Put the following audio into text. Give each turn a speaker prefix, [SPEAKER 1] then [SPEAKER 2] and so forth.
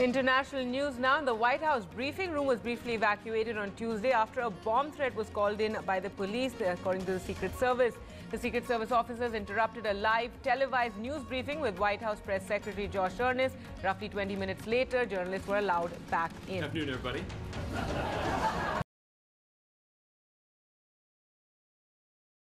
[SPEAKER 1] International news now. The White House briefing room was briefly evacuated on Tuesday after a bomb threat was called in by the police, according to the Secret Service. The Secret Service officers interrupted a live televised news briefing with White House Press Secretary Josh Earnest. Roughly 20 minutes later, journalists were allowed back in.
[SPEAKER 2] Good Afternoon, everybody.